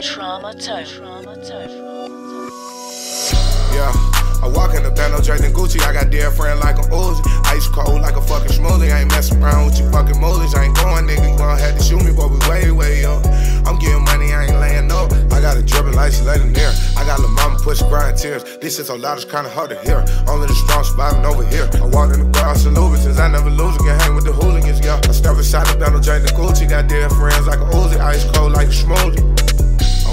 Trauma Trauma Yeah. I walk in the bando, Drake Gucci. I got dear friend like a Uzi. Ice cold like a fucking smoothie. I ain't messing around with you fucking moolies. I ain't going, nigga. You gon' have to shoot me, but we way, way up. I'm getting money, I ain't laying up. I got a dripping lights letting near. I got La Mama push crying tears. This is so loud, it's kinda hard to hear. Only the strong surviving over here. I walk in the grass and since I never lose again, hang with the hooligans, yeah. I step inside the bando, Drake Gucci. Got dear friends like a Uzi. Ice cold like a smoothie.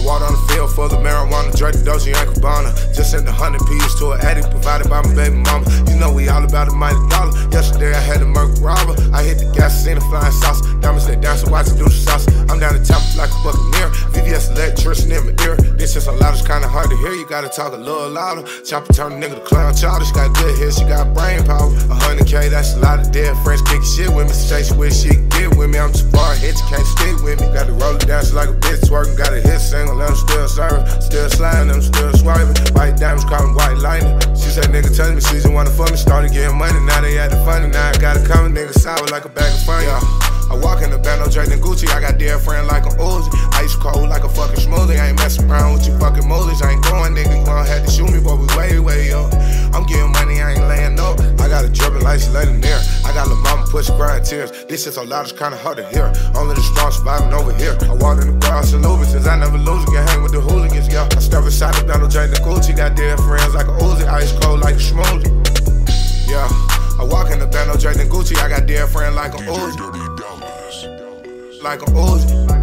Walked on the field full of marijuana, Drake Dolce and Gabbana. Just sent a hundred P's to an addict provided by my baby mama. You know we all about the mighty dollar. Yesterday I had a murk robber. I hit the gas, seen a flying sauce. Diamonds lay down, so watch it do the sauce. I'm down the top like a buccaneer. VVS electrician in my ear. This is a loud, it's kinda hard to hear. You gotta talk a little louder. Chopper turn a nigga to clown childish. She got good hits, she got brain power. A hundred K, that's a lot of dead friends kicking shit with me. Say she she get with me. I'm like a bitch twerking. Got a hit single, I'm still serving. Still sliding, them still swerving. White diamonds call me white lightning. She said, nigga, tell me she just wanna fuck me. Started getting money, now they at the funny. Now I got it coming, nigga, sour like a bag of fun. Yeah. I walk in the bando, Drake Gucci. I got dear friend like a Uzi. Ice cold like a fucking smoothie. I ain't messing around with you fucking moolies. La crying tears. This is so loud, it's kinda hard to hear. Only the strong surviving over here. I walk in the grass and Louboutins. I never lose again, hang with the hooligans, yeah. I step inside the bando, Drake Gucci. Got dear friends like a Uzi. Ice cold like a smoothie. Yeah. I walk in the bando, Drake Gucci. I got dear friends like a Uzi. Like a Uzi.